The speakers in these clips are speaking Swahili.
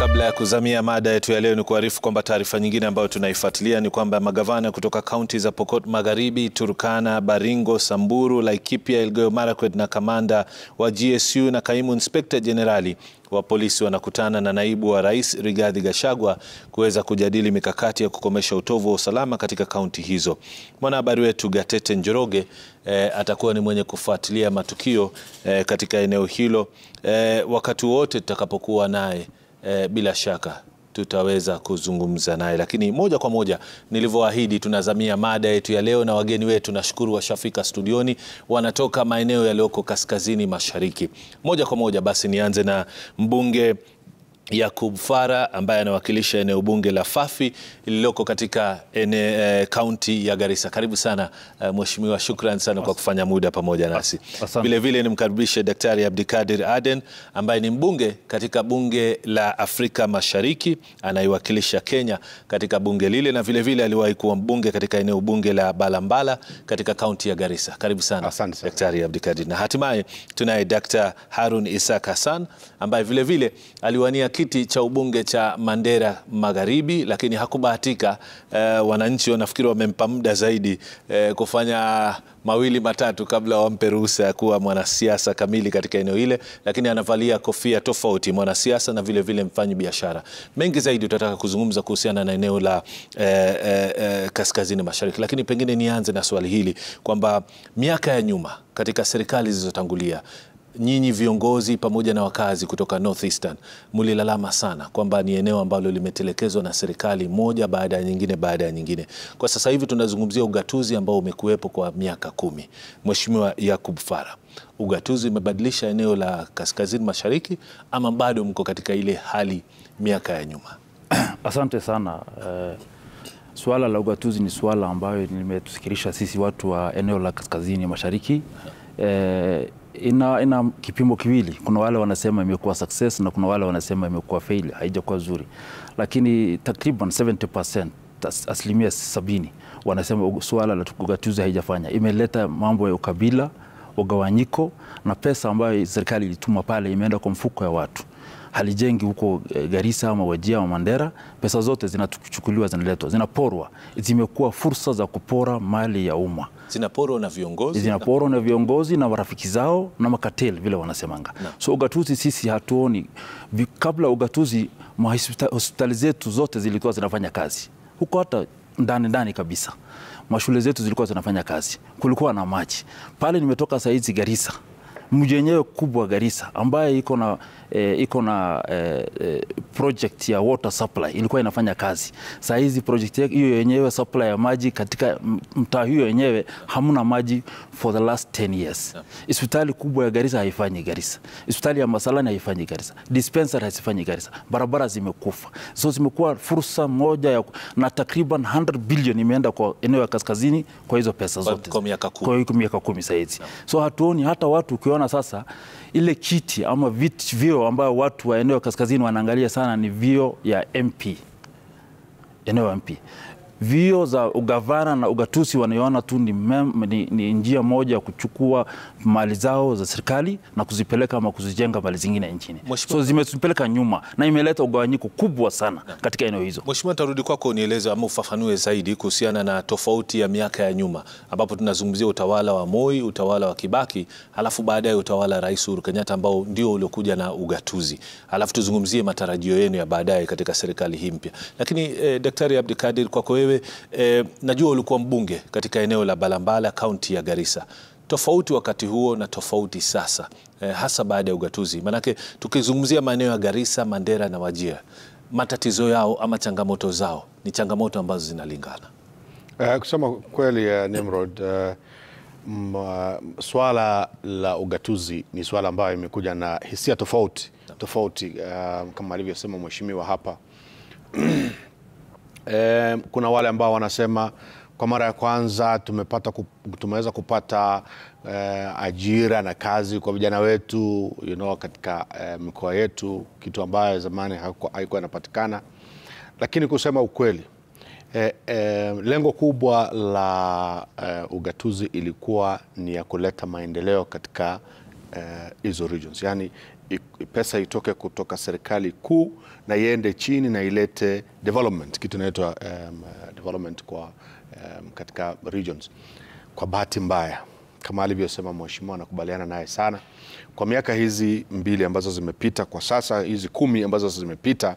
Kabla ya kuzamia mada yetu ya leo, ni kuarifu kwamba taarifa nyingine ambayo tunaifuatilia ni kwamba magavana kutoka kaunti za Pokot Magharibi, Turkana, Baringo, Samburu, Laikipia, Elgeyo Marakwet na kamanda wa GSU na kaimu inspekta jenerali wa polisi wanakutana na naibu wa rais Rigathi Gachagua kuweza kujadili mikakati ya kukomesha utovu wa usalama katika kaunti hizo. Mwanahabari wetu Gatete Njoroge eh, atakuwa ni mwenye kufuatilia matukio eh, katika eneo hilo eh, wakati wote tutakapokuwa naye eh, bila shaka tutaweza kuzungumza naye, lakini moja kwa moja nilivyoahidi, tunazamia mada yetu ya leo na wageni wetu. Nashukuru washafika studioni, wanatoka maeneo yaliyoko kaskazini mashariki. Moja kwa moja basi nianze na mbunge Yakub Fara ambaye anawakilisha eneo bunge la Fafi lililoko katika kaunti ya Garissa. Karibu sana e, mheshimiwa, shukran sana kwa kufanya muda pamoja nasi. Vilevile nimkaribishe Daktari Abdikadir Aden ambaye ni mbunge katika bunge la Afrika Mashariki, anaiwakilisha Kenya katika bunge lile, na vilevile aliwahi kuwa mbunge katika eneo bunge la Balambala katika kaunti ya Garissa. Karibu sana, Asante sana. Daktari Abdikadir. Na hatimaye tunaye Dr. Harun Isaac Hassan ambaye vilevile aliwania kiti cha ubunge cha Mandera Magharibi, lakini hakubahatika. Eh, wananchi wanafikiri wamempa muda zaidi eh, kufanya mawili matatu kabla wampe ruhusa ya kuwa mwanasiasa kamili katika eneo hile, lakini anavalia kofia tofauti, mwanasiasa na vile vile mfanyi biashara. Mengi zaidi tutataka kuzungumza kuhusiana na eneo la eh, eh, eh, kaskazini mashariki, lakini pengine nianze na swali hili kwamba miaka ya nyuma katika serikali zilizotangulia nyinyi viongozi pamoja na wakazi kutoka Northeastern mlilalama sana kwamba ni eneo ambalo limetelekezwa na serikali moja baada ya nyingine baada ya nyingine. Kwa sasa hivi tunazungumzia ugatuzi ambao umekuwepo kwa miaka kumi. Mheshimiwa Yakub Fara, ugatuzi umebadilisha eneo la kaskazini mashariki ama bado mko katika ile hali miaka ya nyuma? Asante sana. Uh, suala la ugatuzi ni swala ambayo limetusikirisha sisi watu wa eneo la kaskazini mashariki. Uh, ina, ina kipimo kiwili. Kuna wale wanasema imekuwa success na kuna wale wanasema imekuwa fail, haijakuwa zuri, lakini takriban 70% asilimia sabini wanasema suala la ugatuzi haijafanya, imeleta mambo ya ukabila, ugawanyiko na pesa ambayo serikali ilituma pale imeenda kwa mfuko ya watu. Halijengi huko Garissa ama Wajia ama Mandera. Pesa zote zinachukuliwa, zinaletwa, zinaporwa, zimekuwa fursa za kupora mali ya umma Zinaporwa na viongozi zinaporwa na viongozi na marafiki zao na makatel vile wanasemanga na. So ugatuzi sisi hatuoni kabla ugatuzi, hospitali zetu zote zilikuwa zinafanya kazi huko, hata ndani ndani kabisa mashule zetu zilikuwa zinafanya kazi, kulikuwa na maji pale. Nimetoka saizi Garissa, mji wenyewe kubwa Garissa ambaye iko na e, iko na e, e, project ya water supply ilikuwa inafanya kazi. Saa hizi project hiyo yenyewe supply ya maji katika mtaa hiyo yenyewe hamna maji for the last 10 years. Hospitali yeah. kubwa ya Garissa haifanyi Garissa, hospitali ya Masalani haifanyi Garissa, dispensary haifanyi Garissa, barabara zimekufa. So zimekuwa fursa moja ya, na takriban 100 billion imeenda kwa eneo ya kaskazini kwa hizo pesa zote kwa miaka kumi. kwa hiyo miaka kumi sahizi. So hatuoni hata watu ukiona sasa ile kiti ama vio ambayo watu wa eneo kaskazini wanaangalia sana ni vio ya MP, eneo ya MP. Vio za ugavana na ugatusi wanaiona tu ni, mem, ni, ni njia moja ya kuchukua mali zao za serikali na kuzipeleka ama kuzijenga mali zingine nchini. Mheshimiwa- So zimetupeleka nyuma na imeleta ugawanyiko kubwa sana katika eneo hizo. Mheshimiwa, tarudi kwako unieleze ama ufafanue zaidi kuhusiana na tofauti ya miaka ya nyuma ambapo tunazungumzia utawala wa Moi, utawala wa Kibaki, halafu baadaye utawala wa Rais Uhuru Kenyatta ambao ndio uliokuja na ugatuzi, halafu tuzungumzie matarajio yenu ya baadaye katika serikali hii mpya. Lakini eh, Daktari Abdikadir, kwako wewe eh, najua ulikuwa mbunge katika eneo la Balambala, kaunti ya Garissa tofauti wakati huo na tofauti sasa eh, hasa baada ya ugatuzi. Manake tukizungumzia maeneo ya Garissa, Mandera na Wajir, matatizo yao ama changamoto zao ni changamoto ambazo zinalingana. Uh, kusema kweli uh, Nimrod, uh, uh, swala la ugatuzi ni swala ambayo imekuja na hisia tofauti tofauti, uh, kama alivyosema mheshimiwa hapa Eh, kuna wale ambao wanasema kwa mara ya kwanza tumepata tumeweza kupata eh, ajira na kazi kwa vijana wetu you know, katika eh, mikoa yetu, kitu ambayo zamani haikuwa inapatikana, lakini kusema ukweli eh, eh, lengo kubwa la eh, ugatuzi ilikuwa ni ya kuleta maendeleo katika hizo regions, yani pesa itoke kutoka serikali kuu na iende chini na ilete development, kitu inaitwa um, uh, development kwa um, katika regions. Kwa bahati mbaya kama alivyosema mheshimiwa, nakubaliana naye sana. Kwa miaka hizi mbili ambazo zimepita, kwa sasa hizi kumi ambazo zimepita,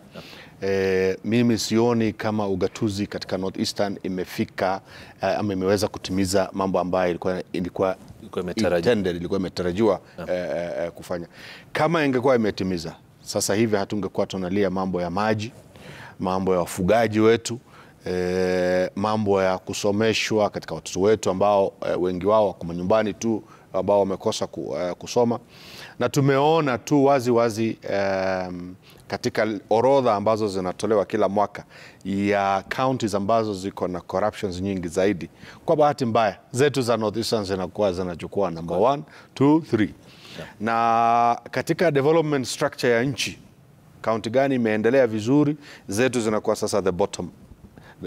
eh, mimi sioni kama ugatuzi katika North Eastern imefika eh, ama imeweza kutimiza mambo ambayo ilikuwa, ilikuwa Ilikuwa imetarajiwa. intended, ilikuwa imetarajiwa eh, kufanya. Kama ingekuwa imetimiza, sasa hivi hatungekuwa tunalia mambo ya maji, mambo ya wafugaji wetu e, mambo ya kusomeshwa katika watoto wetu ambao e, wengi wao wako manyumbani tu ambao wamekosa ku, e, kusoma na tumeona tu wazi wazi e, katika orodha ambazo zinatolewa kila mwaka ya counties ambazo ziko na corruptions nyingi zaidi. Kwa bahati mbaya zetu za northeastern zinakuwa zinachukua number 1 2 3 na katika development structure ya nchi kaunti gani imeendelea vizuri, zetu zinakuwa sasa the bottom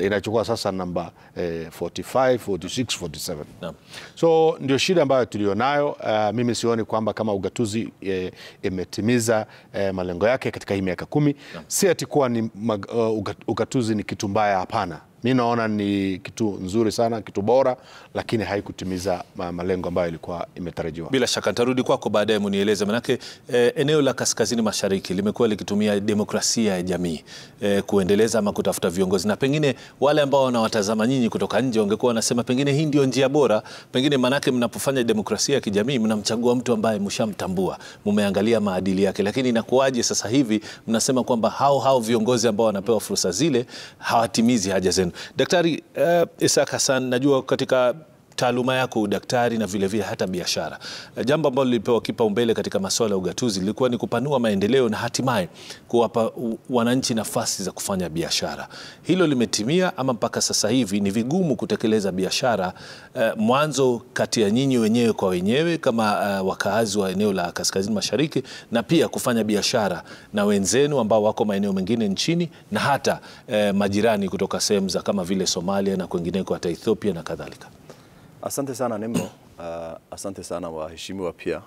inachukua sasa namba eh, 45, 46, 47. No. So ndio shida ambayo tulionayo. Uh, mimi sioni kwamba kama ugatuzi eh, imetimiza eh, malengo yake katika hii miaka kumi. No. Si atikuwa ni mag, uh, ugatuzi ni kitu mbaya, hapana. Mi naona ni kitu nzuri sana, kitu bora, lakini haikutimiza malengo ambayo ilikuwa imetarajiwa. Bila shaka nitarudi kwako baadaye munieleze, manake eh, eneo la kaskazini mashariki limekuwa likitumia demokrasia ya jamii eh, kuendeleza ama kutafuta viongozi, na pengine wale ambao wanawatazama nyinyi kutoka nje wangekuwa wanasema pengine hii ndio njia bora, pengine manake mnapofanya demokrasia ya kijamii mnamchagua mtu ambaye mshamtambua, mumeangalia maadili yake, lakini inakuwaje sasa hivi mnasema kwamba hao hao viongozi ambao wanapewa fursa zile hawatimizi haja zenu? Daktari uh, Isaac Hassan, najua katika taaluma yako udaktari na vilevile vile hata biashara. Jambo ambalo lilipewa kipaumbele katika masuala ya ugatuzi lilikuwa ni kupanua maendeleo na hatimaye kuwapa wananchi nafasi za kufanya biashara. Hilo limetimia ama mpaka sasa hivi ni vigumu kutekeleza biashara eh, mwanzo kati ya nyinyi wenyewe kwa wenyewe kama eh, wakaazi wa eneo la kaskazini mashariki na pia kufanya biashara na wenzenu ambao wako maeneo mengine nchini na hata eh, majirani kutoka sehemu za kama vile Somalia na kwingineko hata Ethiopia na kadhalika. Asante sana Nemo. Uh, asante sana waheshimiwa pia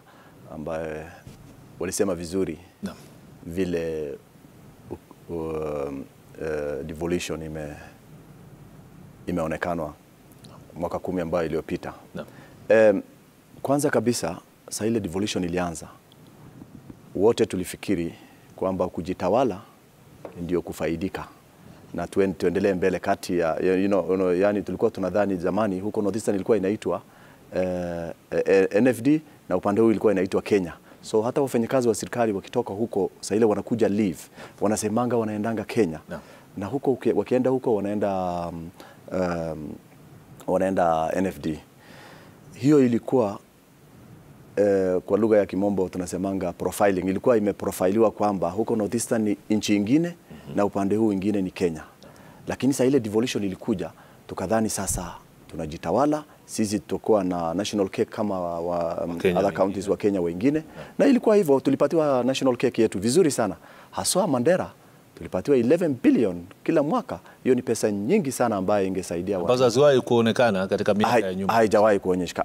ambaye walisema vizuri no. vile uh, uh, devolution ime imeonekanwa mwaka kumi ambayo iliyopita. no. Um, kwanza kabisa saa ile devolution ilianza, wote tulifikiri kwamba kujitawala ndio kufaidika na tuendelee mbele kati ya you know, you know, yani tulikuwa tunadhani zamani huko Northeastern ilikuwa inaitwa eh, eh, NFD na upande huu ilikuwa inaitwa Kenya. So hata wafanyakazi wa serikali wakitoka huko saa ile wanakuja leave, wanasemanga wanaendanga Kenya na, na huko wakienda huko wanaenda um, um, wanaenda NFD. Hiyo ilikuwa eh, kwa lugha ya kimombo tunasemanga profiling. Ilikuwa imeprofiliwa kwamba huko Northeastern ni nchi ingine na upande huu wengine ni Kenya, lakini saa ile devolution ilikuja, tukadhani sasa tunajitawala sisi, tutakuwa na national cake kama wa, wa, um, Wakenya other counties wa Kenya wengine, yeah. na ilikuwa hivyo, tulipatiwa national cake yetu vizuri sana, haswa Mandera tulipatiwa 11 billion kila mwaka. Hiyo ni pesa nyingi sana ambayo ingesaidia watu ambazo haziwahi kuonekana katika miaka ya nyuma. haijawahi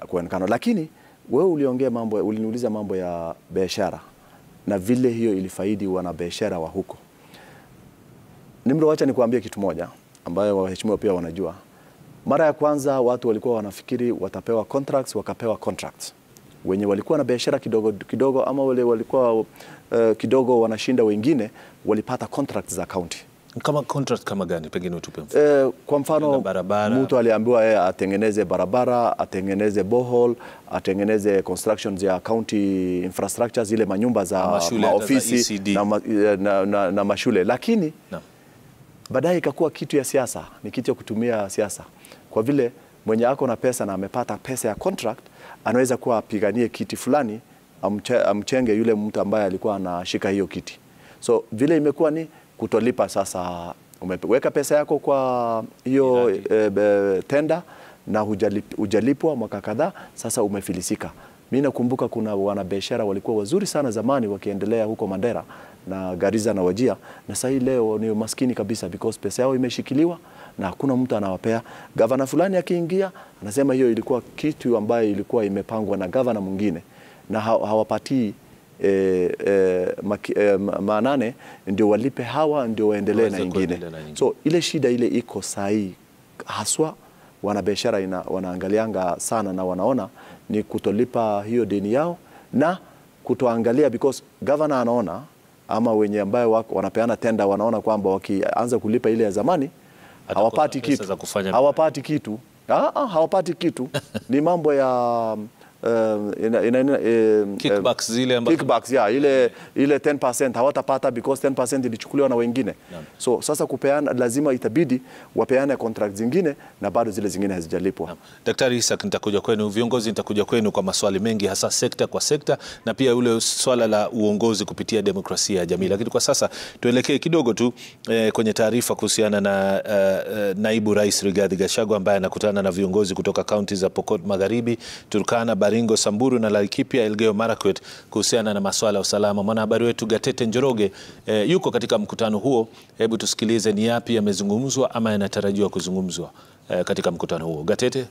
kuonekana, lakini wewe uliongea mambo, uliniuliza mambo ya biashara na vile hiyo ilifaidi wanabiashara wa huko. Nimro, wacha nikuambie kitu moja ambayo waheshimiwa pia wanajua. Mara ya kwanza watu walikuwa wanafikiri watapewa contracts, wakapewa contracts. Wenye walikuwa na biashara kidogo kidogo ama wale walikuwa uh, kidogo wanashinda wengine walipata contracts za county. Kama contract kama gani? Pengine utupe mfano. Eh, kwa mfano barabara. mtu aliambiwa yeye atengeneze barabara, atengeneze borehole, atengeneze constructions ya county infrastructure zile manyumba za Na mashule za maofisi ECD. na, ma, na, na, na mashule, lakini Naam. Baadaye ikakuwa kitu ya siasa, ni kitu ya kutumia siasa, kwa vile mwenye ako na pesa na amepata pesa ya contract anaweza kuwa apiganie kiti fulani amchenge yule mtu ambaye alikuwa anashika hiyo kiti. So vile imekuwa ni kutolipa sasa, umeweka pesa yako kwa hiyo e, e, tenda na hujalipwa mwaka kadhaa, sasa umefilisika. Mi nakumbuka kuna wanabiashara walikuwa wazuri sana zamani wakiendelea huko Mandera na Gariza na Wajia, na sahii leo ni maskini kabisa because pesa yao imeshikiliwa na hakuna mtu anawapea. Gavana fulani akiingia anasema hiyo ilikuwa kitu ambayo ilikuwa imepangwa na gavana mwingine na hawapatii e, e, maki, e, maanane ndio walipe hawa ndio waendelee na ingine. So ile shida ile iko sahii haswa wanabiashara wanaangalianga sana na wanaona ni kutolipa hiyo deni yao na kutoangalia because governor anaona ama wenye ambayo wako, wanapeana tenda wanaona kwamba wakianza kulipa ile ya zamani hawapati kitu. hawapati kitu. Ah, ah, hawapati kitu. Ni mambo ya ina, ina, ina, em, Kickbacks zile ambazo- kickbacks, yeah, ile, ile 10% hawatapata because 10% ilichukuliwa na wengine. So sasa kupeana lazima itabidi wapeane contract zingine na bado zile zingine hazijalipwa. Daktari Isaac, nitakuja kwenu, viongozi nitakuja kwenu kwa maswali mengi, hasa sekta kwa sekta, na pia ule swala la uongozi kupitia demokrasia ya jamii. Lakini kwa sasa tuelekee kidogo tu eh, kwenye taarifa kuhusiana na eh, eh, naibu rais Rigathi Gachagua ambaye anakutana na viongozi kutoka kaunti za Pokot Magharibi, Turkana, Baringo, Samburu na Laikipia, Elgeyo Marakwet kuhusiana na masuala ya usalama. Mwanahabari wetu Gatete Njoroge eh, yuko katika mkutano huo. Hebu tusikilize ni yapi yamezungumzwa ama yanatarajiwa kuzungumzwa eh, katika mkutano huo. Gatete.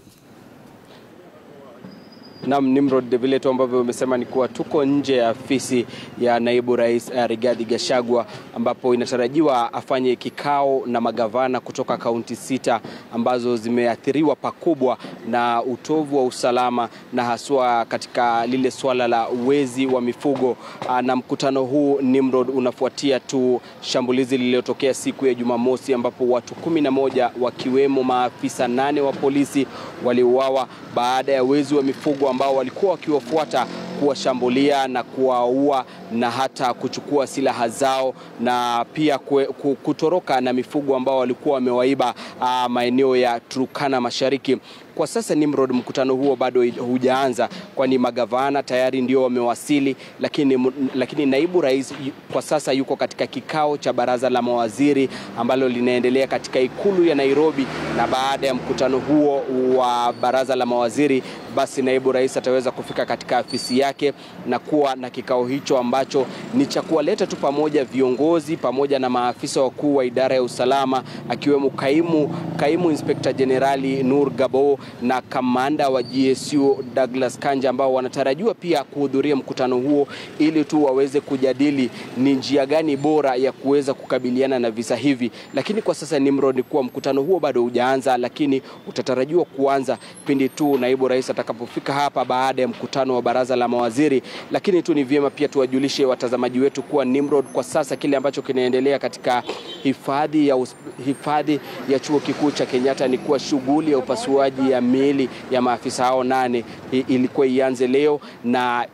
Naam, Nimrod, vile tu ambavyo umesema ni kuwa tuko nje ya afisi ya naibu rais uh, Rigathi Gachagua ambapo inatarajiwa afanye kikao na magavana kutoka kaunti sita ambazo zimeathiriwa pakubwa na utovu wa usalama na haswa katika lile swala la uwezi wa mifugo. Uh, na mkutano huu Nimrod unafuatia tu shambulizi lililotokea siku ya Jumamosi ambapo watu kumi na moja wakiwemo maafisa nane wa polisi waliuawa baada ya wezi wa mifugo ambao walikuwa wakiwafuata kuwashambulia na kuwaua na hata kuchukua silaha zao na pia kwe, kutoroka na mifugo ambao walikuwa wamewaiba ah, maeneo ya Turkana Mashariki. Kwa sasa Nimrod, mkutano huo bado hujaanza, kwani magavana tayari ndio wamewasili, lakini, lakini naibu rais kwa sasa yuko katika kikao cha baraza la mawaziri ambalo linaendelea katika ikulu ya Nairobi, na baada ya mkutano huo wa baraza la mawaziri, basi naibu rais ataweza kufika katika afisi yake na kuwa na kikao hicho ambacho ni cha kuwaleta tu pamoja viongozi pamoja na maafisa wakuu wa idara ya usalama akiwemo kaimu, kaimu inspekta jenerali Nur Gabo na kamanda wa GSU Douglas Kanja ambao wanatarajiwa pia kuhudhuria mkutano huo ili tu waweze kujadili ni njia gani bora ya kuweza kukabiliana na visa hivi. Lakini kwa sasa Nimrod, ni kuwa mkutano huo bado hujaanza, lakini utatarajiwa kuanza pindi tu naibu rais atakapofika hapa baada ya mkutano wa baraza la mawaziri. Lakini tu ni vyema pia tuwajulishe watazamaji wetu kuwa Nimrod, kwa sasa kile ambacho kinaendelea katika hifadhi ya, hifadhi ya chuo kikuu cha Kenyatta ni kuwa shughuli ya upasuaji ya miili ya maafisa hao nane ilikuwa ianze leo na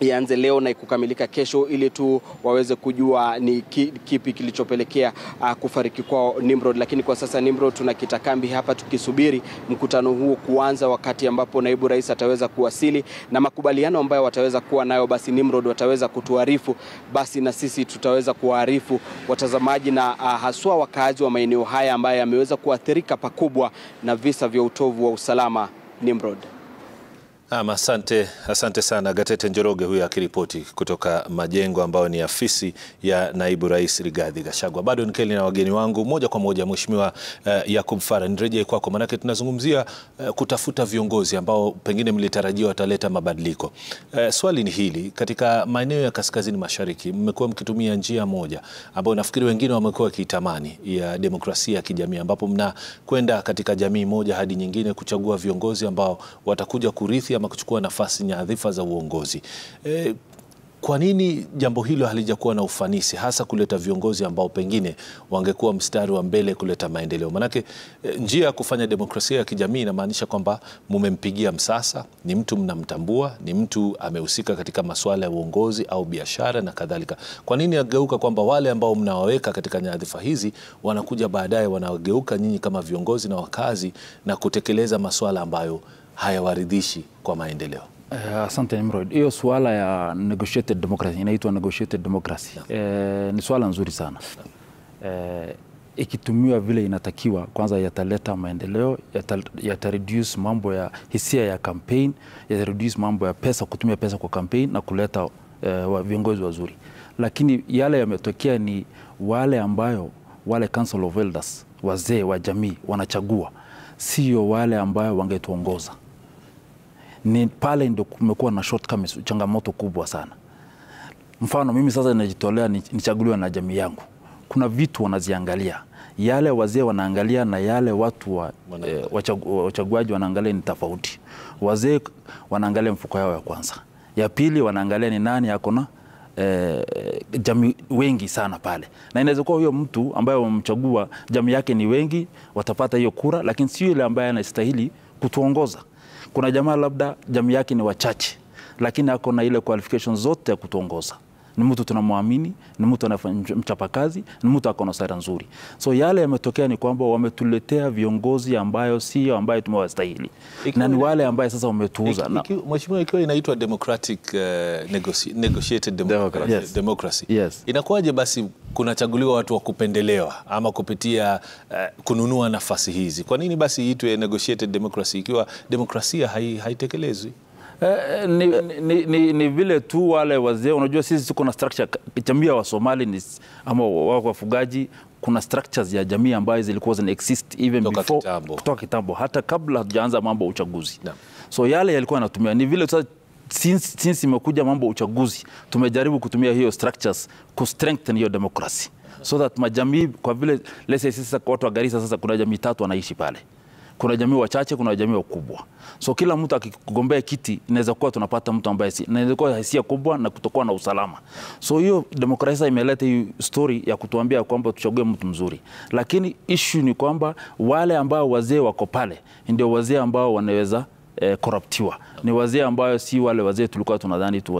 ianze leo na kukamilika kesho ili tu waweze kujua ni ki, kipi kilichopelekea uh, kufariki kwao Nimrod. Lakini kwa sasa Nimrod, tunakita kambi hapa tukisubiri mkutano huo kuanza, wakati ambapo naibu rais ataweza kuwasili na makubaliano ambayo wataweza kuwa nayo, basi Nimrod wataweza kutuarifu, basi na sisi tutaweza kuwaarifu watazamaji na uh, haswa wakaazi wa maeneo haya ambayo yameweza kuathirika pakubwa na visa vya utovu wa usalama. Nimrod. Ama, asante, asante sana Gatete Njoroge huyo akiripoti kutoka majengo ambayo ni afisi ya naibu rais Rigathi Gachagua. Bado nikeli na wageni wangu moja kwa moja, Mheshimiwa uh, Yakub Fara, nirejee kwako, maanake tunazungumzia uh, kutafuta viongozi ambao pengine mlitarajia wataleta mabadiliko. Uh, swali ni hili, katika maeneo ya kaskazini mashariki mmekuwa mkitumia njia moja ambayo nafikiri wengine wamekuwa wakiitamani ya demokrasia ya kijamii, ambapo mnakwenda katika jamii moja hadi nyingine kuchagua viongozi ambao watakuja kurithi ama kuchukua nafasi nyadhifa za uongozi. E, kwa nini jambo hilo halijakuwa na ufanisi hasa kuleta viongozi ambao pengine wangekuwa mstari wa mbele kuleta maendeleo? Manake e, njia ya kufanya demokrasia ya kijamii inamaanisha kwamba mumempigia msasa, ni mtu mnamtambua, ni mtu amehusika katika masuala ya uongozi au biashara na kadhalika. Kwa nini ageuka kwamba wale ambao mnawaweka katika nyadhifa hizi wanakuja baadaye wanageuka nyinyi kama viongozi na wakazi na kutekeleza masuala ambayo hayawaridhishi kwa maendeleo? Eh, Asante Nimrod, hiyo suala ya negotiated democracy inaitwa negotiated democracy. Eh, ni suala nzuri sana. Eh, ikitumiwa vile inatakiwa, kwanza yataleta maendeleo, yata, yata reduce mambo ya hisia ya campaign, yata reduce mambo ya pesa, kutumia pesa kwa campaign na kuleta eh, wa viongozi wazuri, lakini yale yametokea ni wale ambayo wale council of elders, wazee wa jamii wanachagua, sio wale ambayo wangetuongoza ni pale ndo kumekuwa na shortcomings, changamoto kubwa sana. Mfano mimi sasa najitolea nichaguliwa nichaguliwe na jamii yangu, kuna vitu wanaziangalia, yale wazee wanaangalia na yale watu wa, eh, wachagu- wachaguaji wanaangalia ni tofauti. Wazee wanaangalia mfuko yao ya kwanza, ya pili wanaangalia ni nani ako na eh, jamii wengi sana pale, na inaweza kuwa huyo mtu ambaye wamemchagua jamii yake ni wengi, watapata hiyo kura, lakini sio ile ambaye anastahili kutuongoza. Kuna jamaa labda jamii yake ni wachache, lakini ako na ile qualification zote ya kutuongoza ni mtu tunamwamini, ni mtu anafanya mchapakazi, ni mtu akona sera nzuri. So yale yametokea ni kwamba wametuletea viongozi ambayo sio ambayo tumewastahili, na ni wale ambayo sasa wametuuza na, Mheshimiwa, ikiwa inaitwa democratic uh, negotiated demo Democracy. Yes. democracy Yes. inakuwaje basi kunachaguliwa watu wa kupendelewa ama kupitia uh, kununua nafasi hizi? Kwa nini basi iitwe negotiated democracy ikiwa demokrasia haitekelezwi hai- haitekelezwi? Eh, ni, ni, ni, ni vile tu wale wazee, unajua sisi tuko na structure, jamii ya Wasomali ni, ama wako wafugaji, kuna structures ya jamii ambayo zilikuwa zina exist even Kutoka before, kitambo. kutoka kitambo hata kabla hatujaanza mambo ya uchaguzi na. so yale yalikuwa yanatumia ni vile sasa since, since imekuja mambo ya uchaguzi tumejaribu kutumia hiyo structures ku strengthen hiyo democracy so that majamii kwa vile let's say sasa watu wa Garissa sasa kuna jamii tatu wanaishi pale kuna jamii wachache, kuna jamii wakubwa. So kila mtu akigombea kiti inaweza kuwa tunapata mtu ambaye si, inaweza kuwa hisia kubwa na kutokuwa na usalama. So hiyo demokrasia imeleta hii story ya kutuambia kwamba tuchague mtu mzuri, lakini issue ni kwamba wale ambao wazee wako pale ndio wazee ambao wanaweza eh, koraptiwa ni wazee ambayo si wale wazee tulikuwa tunadhani tu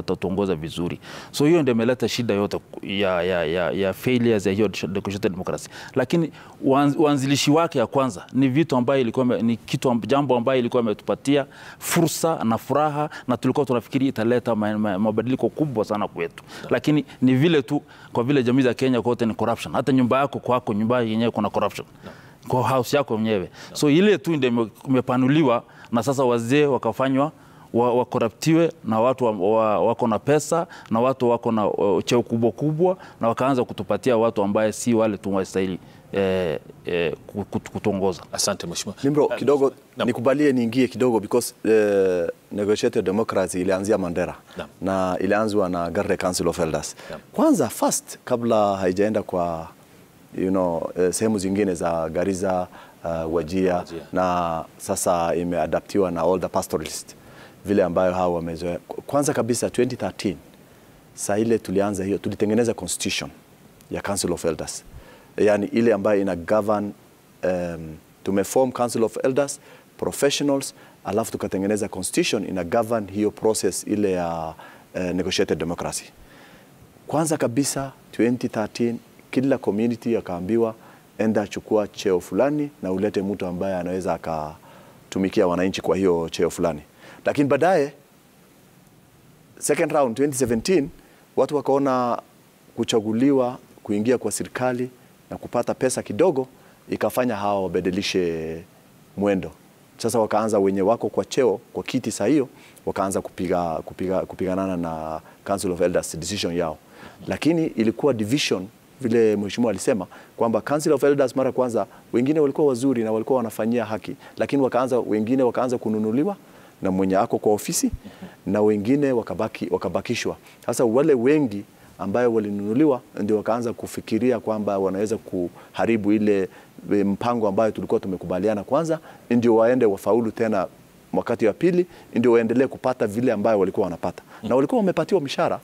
vizuri. So hiyo ndio imeleta shida yote ya, ya, ya, ya failures ya hiyo negotiated democracy, lakini uanz- uanzilishi wake ya kwanza ni vitu ambayo ilikuwa ni kitu jambo ambayo ilikuwa imetupatia fursa na furaha, na tulikuwa tunafikiri italeta ma- ma- mabadiliko kubwa sana kwetu, lakini ni vile tu, kwa vile jamii za Kenya kote ni corruption. Hata nyumba yako kwako, nyumba yenyewe kuna corruption kwa house yako mwenyewe. So ile tu ndio imepanuliwa na sasa wazee wakafanywa wakoraptiwe wa- na watu wa, wa, wako na pesa na watu wako na uh, cheo kubwa kubwa, na wakaanza kutupatia watu ambaye si wale tunawastahili eh, eh, kut- kutuongoza. Asante Mheshimiwa. Nimro, kidogo uh, nikubalie niingie kidogo because uh, negotiated democracy ilianzia Mandera na, na ilianzwa na Garde Council of Elders. Kwanza first kabla haijaenda kwa you know, uh, sehemu zingine za Gariza uh, Wajia Wajia na sasa imeadaptiwa na all the pastoralists vile ambayo hao wamezoea. Kwanza kabisa 2013 saa ile tulianza hiyo, tulitengeneza constitution ya Council of Elders, yani ile ambayo ina govern um, tumeform Council of Elders professionals, alafu tukatengeneza constitution ina govern hiyo process ile ya uh, negotiated democracy. Kwanza kabisa 2013 kila community akaambiwa enda chukua cheo fulani na ulete mtu ambaye anaweza akatumikia wananchi kwa hiyo cheo fulani, lakini baadaye second round 2017 watu wakaona kuchaguliwa kuingia kwa serikali na kupata pesa kidogo ikafanya hawa wabadilishe mwendo. Sasa wakaanza wenye wako kwa cheo kwa kiti saa hiyo wakaanza kupiga, kupiga, kupiganana na Council of Elders decision yao, lakini ilikuwa division vile mheshimiwa alisema kwamba Council of Elders mara kwanza wengine walikuwa wazuri na walikuwa wanafanyia haki, lakini wakaanza wengine wakaanza kununuliwa na mwenye ako kwa ofisi na wengine wakabaki, wakabakishwa. Sasa wale wengi ambayo walinunuliwa ndio wakaanza kufikiria kwamba wanaweza kuharibu ile e, mpango ambayo tulikuwa tumekubaliana kwanza, ndio waende wafaulu tena wakati wa pili, ndio waendelee kupata vile ambayo walikuwa wanapata na walikuwa wamepatiwa mishahara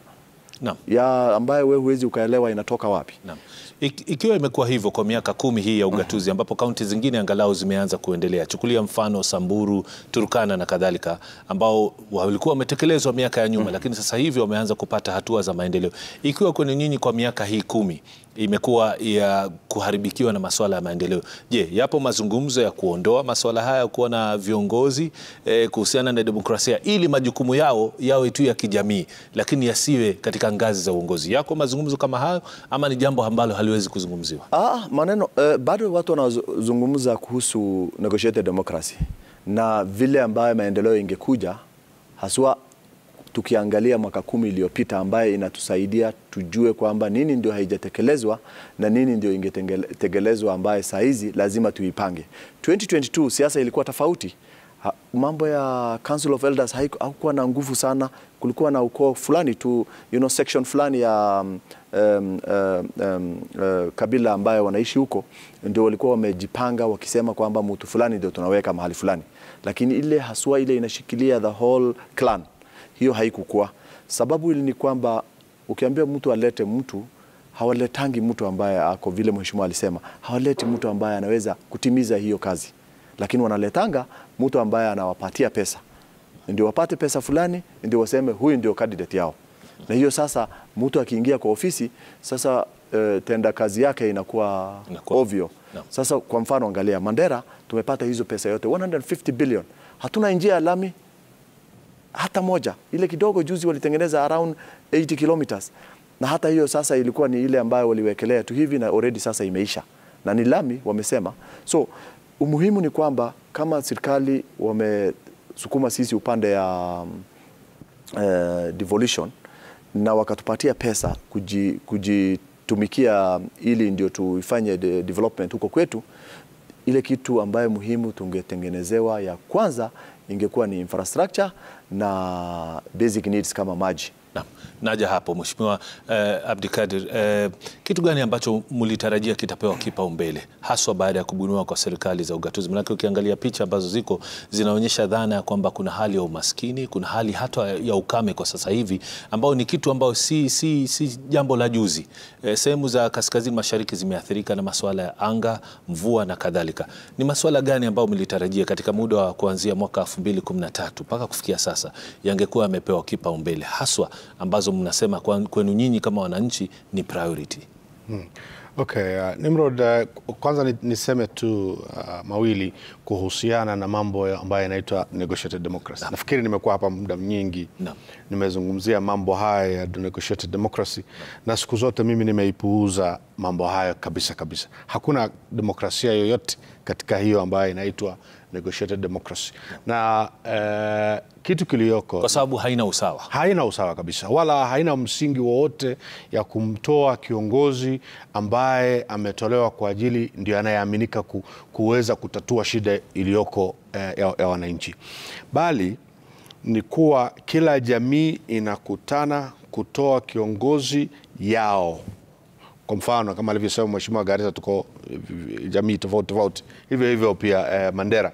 Naam. ya ambayo wewe huwezi ukaelewa inatoka wapi. Naam. Ikiwa imekuwa hivyo kwa miaka kumi hii ya ugatuzi ambapo kaunti zingine angalau zimeanza kuendelea, chukulia mfano Samburu, Turkana na kadhalika, ambao walikuwa wametekelezwa miaka ya nyuma, lakini sasa hivi wameanza kupata hatua za maendeleo. Ikiwa kwenye nyinyi kwa miaka hii kumi imekuwa ya kuharibikiwa na masuala ya maendeleo, je, yapo mazungumzo ya kuondoa masuala haya, kuwa na viongozi eh, kuhusiana na demokrasia ili majukumu yao yawe tu ya kijamii, lakini yasiwe katika ngazi za uongozi? Yako mazungumzo kama hayo ama ni jambo ambalo haliwezi kuzungumziwa? Ah, maneno eh, bado watu wanazungumza kuhusu negotiated democracy na vile ambayo maendeleo ingekuja haswa tukiangalia mwaka kumi iliyopita ambaye inatusaidia tujue kwamba nini ndio haijatekelezwa na nini ndio ingetekelezwa ambaye saa hizi lazima tuipange. 2022 siasa ilikuwa tofauti. Ha, mambo ya Council of Elders haikuwa na nguvu sana. Kulikuwa na ukoo fulani tu, you know, section fulani ya um, um, um, uh, kabila ambayo wanaishi huko ndio walikuwa wamejipanga wakisema kwamba mtu fulani ndio tunaweka mahali fulani, lakini ile haswa ile inashikilia the whole clan, hiyo haikukua Sababu ili ni kwamba ukiambia mtu alete mtu hawaletangi mtu ambaye ako vile mheshimiwa alisema, hawaleti mtu ambaye anaweza kutimiza hiyo kazi, lakini wanaletanga mtu ambaye anawapatia pesa, ndio wapate pesa fulani, ndio waseme huyu ndio candidate yao. Na hiyo sasa, mtu akiingia kwa ofisi sasa, e, tenda kazi yake inakuwa Inakuwa- ovyo. no. Sasa kwa mfano, angalia Mandera, tumepata hizo pesa yote 150 billion, hatuna njia ya lami hata moja. Ile kidogo juzi walitengeneza around 80 kilometers, na hata hiyo sasa ilikuwa ni ile ambayo waliwekelea tu hivi na already sasa imeisha na ni lami wamesema. So umuhimu ni kwamba kama serikali wamesukuma sisi upande ya uh, devolution na wakatupatia pesa kuji- kujitumikia ili ndio tuifanye de development huko kwetu, ile kitu ambayo muhimu tungetengenezewa ya kwanza ingekuwa ni infrastructure na basic needs kama maji. Naam, naja hapo Mheshimiwa eh, Abdikadir, eh, kitu gani ambacho mlitarajia kitapewa kipaumbele haswa baada ya kubuniwa kwa serikali za ugatuzi? Manake ukiangalia picha ambazo ziko zinaonyesha dhana ya kwamba kuna hali ya umaskini, kuna hali hata ya ukame kwa sasa hivi, ambao ni kitu ambayo si, si, si jambo la juzi. Eh, sehemu za kaskazini mashariki zimeathirika na masuala ya anga, mvua na kadhalika. Ni masuala gani ambayo mlitarajia katika muda wa kuanzia mwaka 2013 mpaka kufikia sasa yangekuwa yamepewa kipaumbele haswa ambazo mnasema kwenu nyinyi kama wananchi ni priority? Hmm. Okay, uh, Nimrod, uh, kwanza ni- niseme tu uh, mawili kuhusiana na mambo ambayo yanaitwa negotiated democracy. Nafikiri nimekuwa hapa muda nyingi nimezungumzia mambo haya ya negotiated democracy na siku zote mimi nimeipuuza mambo hayo kabisa kabisa. Hakuna demokrasia yoyote katika hiyo ambayo inaitwa negotiated democracy na uh, kitu kiliyoko Kwa sababu haina usawa. haina usawa kabisa, wala haina msingi wowote ya kumtoa kiongozi ambaye ametolewa kwa ajili ndio anayeaminika ku, kuweza kutatua shida iliyoko eh, ya, ya wananchi, bali ni kuwa kila jamii inakutana kutoa kiongozi yao. Kwa mfano kama alivyosema Mheshimiwa Garissa, tuko jamii tofauti tofauti, hivyo hivyo pia eh, Mandera.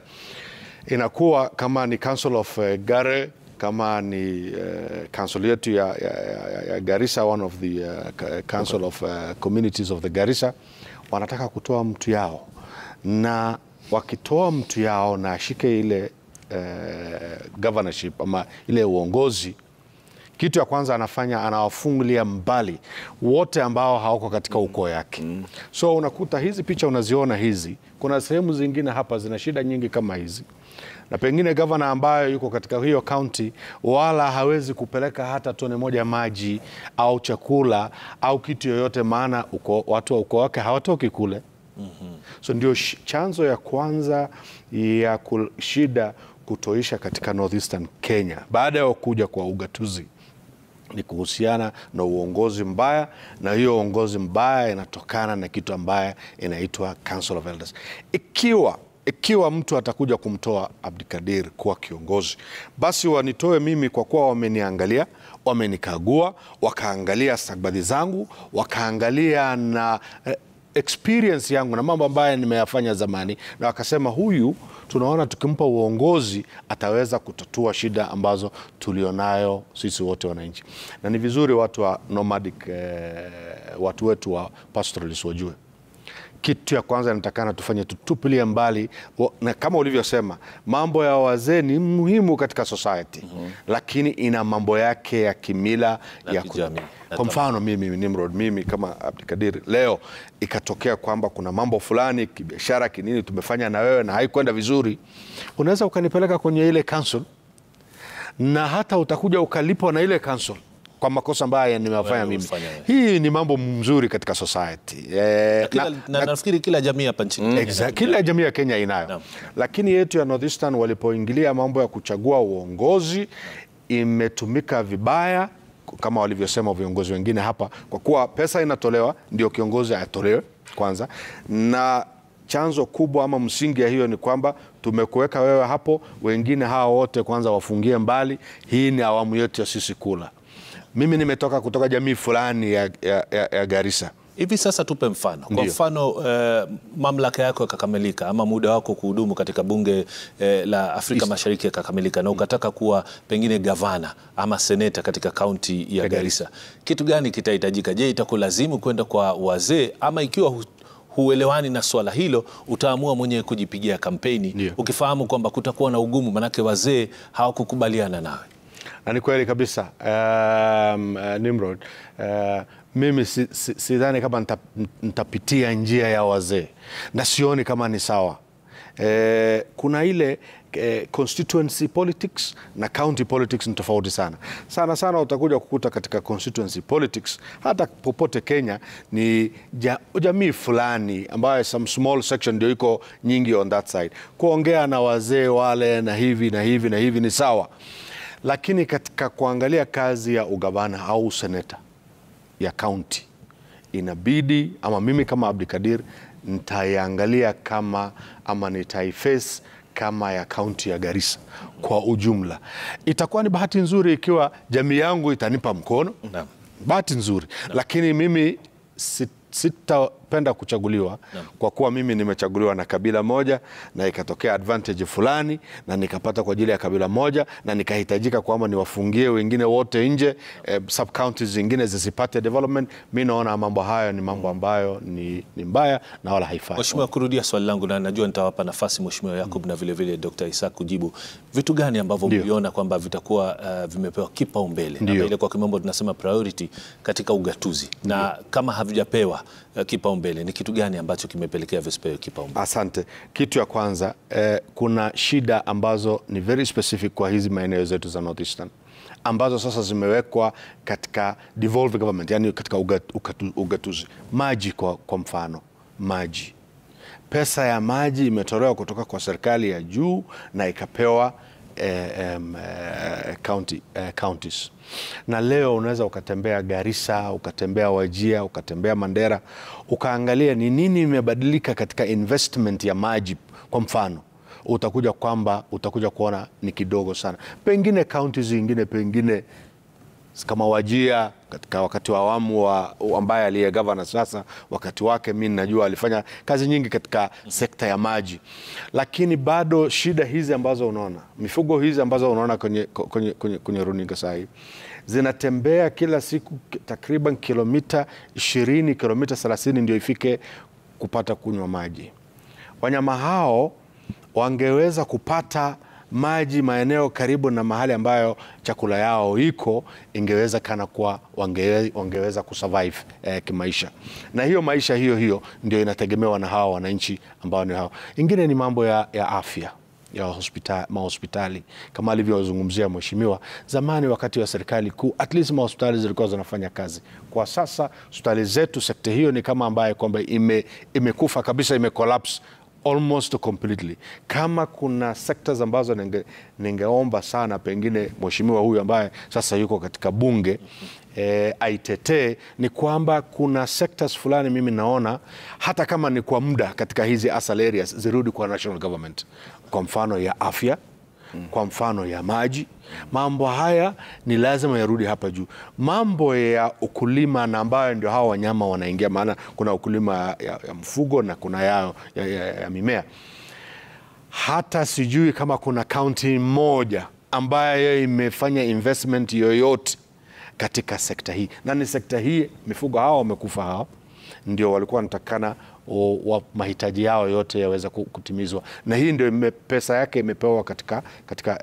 Inakuwa kama ni Council of eh, Gare kama ni eh, council yetu ya, ya, ya, ya Garissa, one of the uh, council of uh, communities of the Garissa, wanataka kutoa mtu yao, na wakitoa mtu yao na ashike ile eh, governorship ama ile uongozi kitu ya kwanza anafanya anawafungulia mbali wote ambao hawako katika ukoo yake. So unakuta hizi picha unaziona hizi, kuna sehemu zingine hapa zina shida nyingi kama hizi, na pengine gavana ambayo yuko katika hiyo kaunti wala hawezi kupeleka hata tone moja maji au chakula au kitu yoyote, maana uko, watu wa ukoo wake hawatoki kule. So ndio chanzo ya kwanza ya kushida kutoisha katika Northeastern Kenya baada ya kuja kwa ugatuzi ni kuhusiana na uongozi mbaya, na hiyo uongozi mbaya inatokana na kitu ambaye inaitwa Council of Elders. Ikiwa ikiwa mtu atakuja kumtoa Abdikadir kuwa kiongozi, basi wanitoe mimi, kwa kuwa wameniangalia, wamenikagua, wakaangalia stakabadhi zangu, wakaangalia na eh, experience yangu na mambo ambayo nimeyafanya zamani, na wakasema huyu tunaona tukimpa uongozi ataweza kutatua shida ambazo tulionayo sisi wote wananchi, na ni vizuri watu wa nomadic eh, watu wetu wa pastoralists wajue kitu ya kwanza inatakana tufanye tutupilie mbali na kama ulivyosema mambo ya wazee ni muhimu katika society mm -hmm. lakini ina mambo yake ya kimila ya. Kwa mfano mimi Nimrod, mimi kama Abdikadir leo ikatokea kwamba kuna mambo fulani kibiashara kinini tumefanya na wewe na haikwenda vizuri, unaweza ukanipeleka kwenye ile council na hata utakuja ukalipwa na ile council kwa makosa ambayo nimewafanya mimi. Hii ni mambo mzuri katika society. Eh, Na kila, na- na, nafikiri kila jamii hapa nchini Kenya. Exactly, Kila jamii ya Kenya inayo. No. lakini yetu ya Northeastern walipoingilia mambo ya kuchagua uongozi imetumika vibaya kama walivyosema viongozi wengine hapa, kwa kuwa pesa inatolewa ndio kiongozi atolewe kwanza, na chanzo kubwa ama msingi ya hiyo ni kwamba tumekuweka wewe hapo, wengine hawa wote kwanza wafungie mbali. Hii ni awamu yetu ya sisi kula. Mimi nimetoka kutoka jamii fulani ya, ya, ya, ya Garissa. Hivi sasa tupe mfano. Kwa mfano eh, mamlaka yako yakakamilika ama muda wako kuhudumu katika bunge eh, la Afrika Mashariki yakakamilika na ukataka kuwa pengine gavana ama seneta katika kaunti ya Garissa, kitu gani kitahitajika? Je, itakulazimu kwenda kwa wazee ama ikiwa hu huelewani na swala hilo utaamua mwenyewe kujipigia kampeni yeah, ukifahamu kwamba kutakuwa na ugumu, manake wazee hawakukubaliana nawe. na ni kweli kabisa um, uh, Nimrod uh, mimi sidhani si, kama nitapitia njia ya wazee. Na sioni kama ni sawa. Eh, kuna ile eh, constituency politics na county politics ni tofauti sana. Sana sana utakuja kukuta katika constituency politics hata popote Kenya ni ja, jamii fulani ambayo some small section ndio iko nyingi on that side. Kuongea na wazee wale na hivi na hivi na hivi ni sawa. Lakini katika kuangalia kazi ya ugavana au seneta ya kaunti inabidi ama mimi kama Abdikadir nitaiangalia kama ama nitaiface kama ya kaunti ya Garissa kwa ujumla. Itakuwa ni bahati nzuri ikiwa jamii yangu itanipa mkono, bahati nzuri, lakini mimi si- sitapenda kuchaguliwa kwa kuwa mimi nimechaguliwa na kabila moja na ikatokea advantage fulani na nikapata kwa ajili ya kabila moja na nikahitajika kwamba niwafungie wengine wote nje eh, sub counties zingine zisipate development. Mi naona mambo hayo ni mambo ambayo ni, ni mbaya na wala haifai. Mheshimiwa, kurudia swali langu na najua nitawapa nafasi Mheshimiwa Yakub mm. na vile vile Dr. Isaac kujibu. Vitu gani ambavyo mliona kwamba vitakuwa uh, vimepewa kipaumbele na ile kwa kimombo tunasema priority katika ugatuzi na kama havijapewa uh, kipaumbele ni kitu gani ambacho kimepelekea visipewe kipaumbele? Asante. Kitu ya kwanza eh, kuna shida ambazo ni very specific kwa hizi maeneo zetu za Northeastern ambazo sasa zimewekwa katika devolved government, yani katika ugat, ugatu, ugatuzi. Maji kwa, kwa mfano maji, pesa ya maji imetolewa kutoka kwa serikali ya juu na ikapewa eh, eh, county, eh, counties na leo unaweza ukatembea Garissa, ukatembea Wajia, ukatembea Mandera, ukaangalia ni nini imebadilika katika investment ya maji. Kwa mfano utakuja kwamba utakuja kuona ni kidogo sana, pengine kaunti zingine pengine kama Wajia katika wakati wa awamu wa ambaye aliye gavana sasa, wakati wake mi najua alifanya kazi nyingi katika sekta ya maji, lakini bado shida hizi ambazo unaona mifugo hizi ambazo unaona kwenye, kwenye, kwenye, kwenye runinga saa hii zinatembea kila siku takriban kilomita 20 kilomita 30 ndio ifike kupata kunywa maji. Wanyama hao wangeweza kupata maji maeneo karibu na mahali ambayo chakula yao iko, ingeweza kana kuwa wange, wangeweza kusurvive eh, kimaisha, na hiyo maisha hiyo hiyo ndio inategemewa na hawa wananchi ambao ni hao. Ingine ni mambo ya, ya afya ya hospitali, mahospitali kama alivyozungumzia mheshimiwa. Zamani wakati wa serikali kuu, at least mahospitali zilikuwa zinafanya kazi. Kwa sasa hospitali zetu, sekta hiyo ni kama ambaye kwamba ime, imekufa kabisa, ime collapse almost completely. Kama kuna sectors ambazo ninge, ningeomba sana pengine mheshimiwa huyu ambaye sasa yuko katika bunge e, aitetee ni kwamba kuna sectors fulani mimi naona hata kama ni kwa muda katika hizi asal areas zirudi kwa national government, kwa mfano ya afya kwa mfano ya maji. Mambo haya ni lazima yarudi hapa juu. Mambo ya ukulima na ambayo ndio hawa wanyama wanaingia, maana kuna ukulima ya, ya mfugo na kuna ya, ya, ya, ya mimea. Hata sijui kama kuna kaunti moja ambayo imefanya investment yoyote katika sekta hii, na ni sekta hii, mifugo hawa wamekufa, hawa ndio walikuwa wanatakana mahitaji yao yote yaweza kutimizwa, na hii ndio pesa yake imepewa katika, katika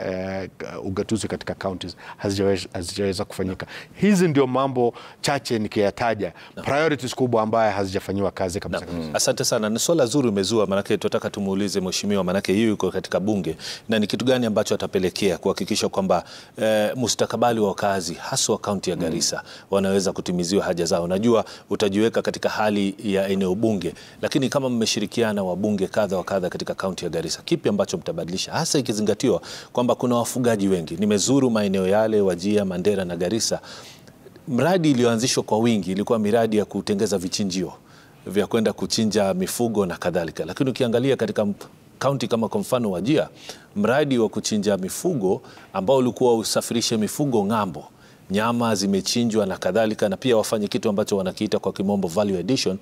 uh, ugatuzi katika counties hazijaweza, kufanyika. Hizi ndio mambo chache nikiyataja, priorities kubwa ambayo hazijafanyiwa kazi kabisa kabisa. Asante sana, ni swala zuri umezua, maanake tunataka tumuulize mheshimiwa, maanake hiyo yuko katika bunge, na ni kitu gani ambacho atapelekea kuhakikisha kwamba eh, mustakabali wa wakazi haswa kaunti ya Garissa mm. wanaweza kutimiziwa haja zao. Najua utajiweka katika hali ya eneo bunge lakini kama mmeshirikiana wabunge kadha wa kadha katika kaunti ya Garissa, kipi ambacho mtabadilisha, hasa ikizingatiwa kwamba kuna wafugaji wengi? Nimezuru maeneo yale Wajia, Mandera na Garissa. Mradi iliyoanzishwa kwa wingi ilikuwa miradi ya kutengeza vichinjio vya kwenda kuchinja mifugo na kadhalika, lakini ukiangalia katika kaunti kama kwa mfano Wajia, mradi wa kuchinja mifugo ambao ulikuwa usafirishe mifugo ng'ambo, nyama zimechinjwa na kadhalika, na pia wafanye kitu ambacho wanakiita kwa kimombo value addition,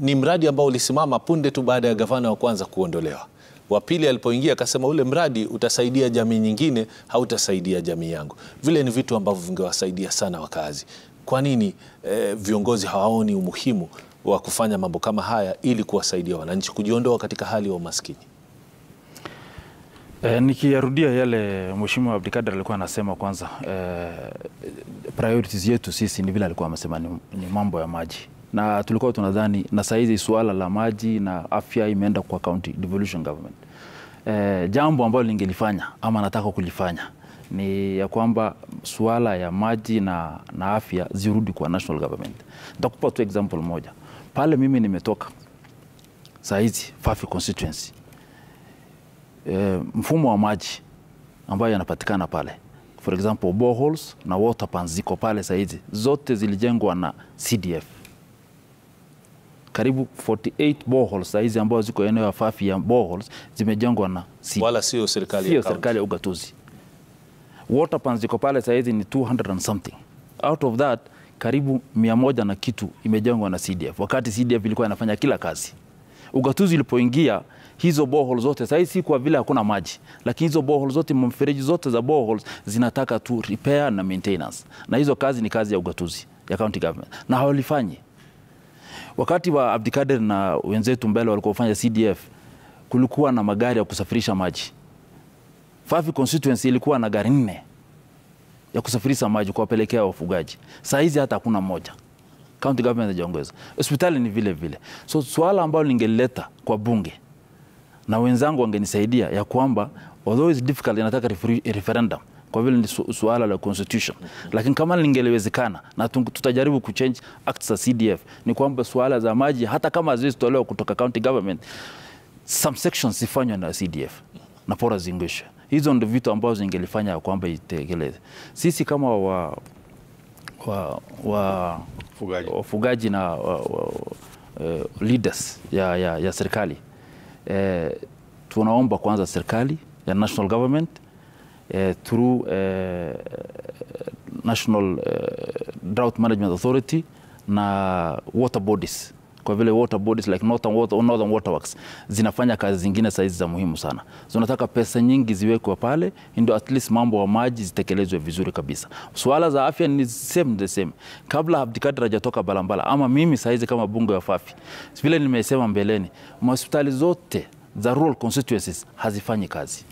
ni mradi ambao ulisimama punde tu baada ya gavana wa kwanza kuondolewa. Wa pili alipoingia akasema ule mradi utasaidia jamii nyingine, hautasaidia jamii yangu. Vile ni vitu ambavyo vingewasaidia sana wakazi. Kwa nini eh, viongozi hawaoni umuhimu wa kufanya mambo kama haya ili kuwasaidia wananchi kujiondoa katika hali ya umaskini? E, nikiyarudia yale Mheshimiwa Abdikadir alikuwa anasema kwanza, e, priorities yetu sisi ni vile alikuwa amesema ni, ni mambo ya maji na tulikuwa tunadhani na saizi suala la maji na afya imeenda kwa county devolution government. E, jambo ambalo lingelifanya ama nataka kulifanya ni ya kwamba suala ya maji na, na afya zirudi kwa national government. Nitakupa tu example moja. Pale mimi nimetoka saizi Fafi constituency. E, mfumo wa maji ambayo yanapatikana pale. For example boreholes na water pans ziko pale saizi. Zote zilijengwa na CDF karibu 48 boreholes saizi ambazo ziko eneo ya Fafi ya boreholes zimejengwa na si, Wala sio serikali Sio serikali ya ugatuzi. Water pans ziko pale saizi ni 200 and something. Out of that karibu mia moja na kitu imejengwa na CDF, wakati CDF ilikuwa inafanya kila kazi. Ugatuzi ilipoingia hizo borehole zote sasa, si kwa vile hakuna maji, lakini hizo borehole zote, mfereji zote za boreholes zinataka tu repair na maintenance, na hizo kazi ni kazi ya ugatuzi ya county government, na hawalifanyi. Wakati wa Abdikadir na wenzetu mbele walikuwa fanya CDF, kulikuwa na magari ya kusafirisha maji. Fafi constituency ilikuwa na gari nne ya kusafirisha maji kuwapelekea wafugaji. Saa hizi hata hakuna moja. County government hajaongeza. Hospitali ni vile vile. So swala ambalo ningelileta kwa bunge na wenzangu wangenisaidia ya kwamba although it's difficult, inataka referendum kwa vile ni su suala la constitution, mm -hmm. lakini kama lingeliwezekana na tu- tutajaribu kuchange acts za CDF, ni kwamba suala za maji hata kama haziwezi tolewa kutoka county government, some sections zifanywe na CDF na pora zingishwe. Hizo ndio vitu ambazo zingelifanya kwamba itekeleze. Sisi kama wa, wa, wa wafugaji na wa, wa, uh, leaders ya, ya, ya serikali eh, tunaomba kwanza serikali ya national government eh, through uh, national uh, drought management authority na water bodies kwa vile water bodies like Northern Water, Northern Water Works zinafanya kazi zingine saizi za muhimu sana. Zinataka pesa nyingi ziwekwe pale ndio at least mambo ya maji zitekelezwe vizuri kabisa. Swala za afya ni same the same. Kabla Abdikadir hajatoka Balambala ama mimi saizi kama bunge wa Fafi, vile nimesema mbeleni, hospitali zote za rural constituencies hazifanyi kazi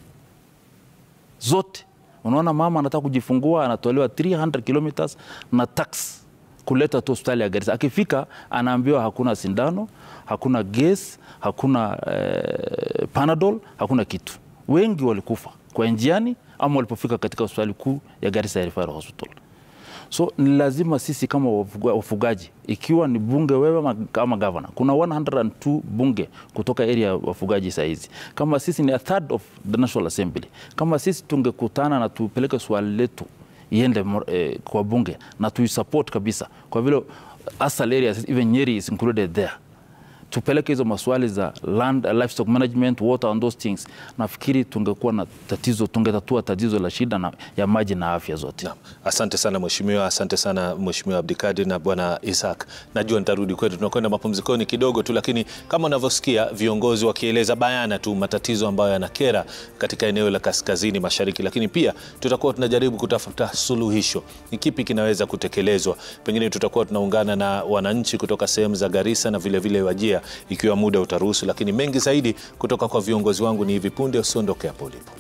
zote. Unaona, mama anataka kujifungua anatolewa 300 kilometers na tax kuleta tu hospitali ya Garissa. Akifika anaambiwa hakuna sindano, hakuna gas, hakuna eh, panadol, hakuna kitu. Wengi walikufa kwa njiani ama walipofika katika hospitali kuu ya Garissa Referral Hospital. So ni lazima sisi kama wafugaji, ikiwa ni bunge wewe ama- kama gavana, kuna 102 bunge kutoka area ya wafugaji hizi, Kama sisi ni a third of the National Assembly, kama sisi tungekutana na tupeleke swali letu iende eh, kwa bunge na tuisupport kabisa, kwa vile asal areas even Nyeri is included there tupeleke hizo maswali za land livestock management water and those things, nafikiri tungekuwa na tatizo, tungetatua tatizo la shida na, ya maji na afya zote. Na, Asante sana mheshimiwa, asante sana mheshimiwa Abdikadir na bwana Isaac. Najua nitarudi kwetu, tunakwenda mapumzikoni kidogo tu, lakini kama unavyosikia viongozi wakieleza bayana tu matatizo ambayo yanakera katika eneo la kaskazini mashariki, lakini pia tutakuwa tunajaribu kutafuta suluhisho, ni kipi kinaweza kutekelezwa. Pengine tutakuwa tunaungana na wananchi kutoka sehemu za Garissa na vilevile vile Ikiwa muda utaruhusu, lakini mengi zaidi kutoka kwa viongozi wangu ni hivi punde. Usiondoke hapo ulipo.